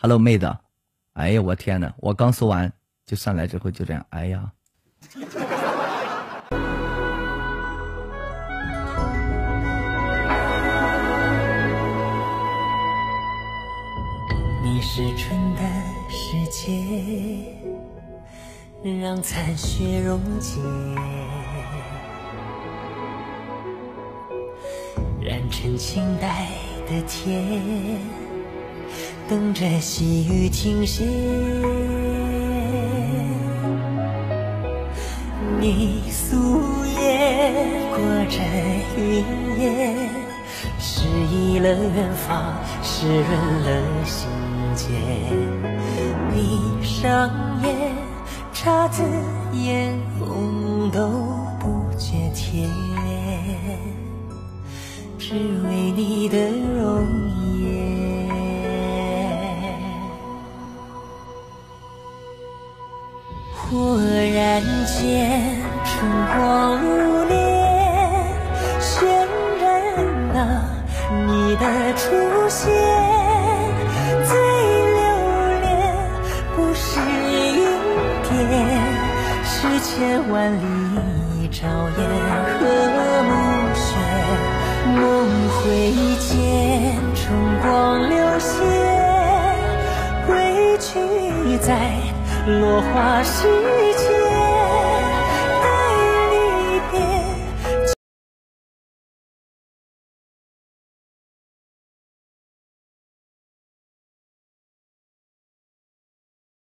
，Hello 妹子，哎呀，我天呐，我刚说完就上来之后就这样，哎呀。你是春的世界，让残雪溶解，染成清代的天，等着细雨停歇。你素颜裹着云烟，诗意了远方，湿润了心间。闭上眼，姹紫嫣红都不觉甜，只为你的忽然间，春光如脸，渲染了你的出现。最留恋不是云点，是千万里朝烟和暮雪。梦回间，春光流泻，归去在。落花时节。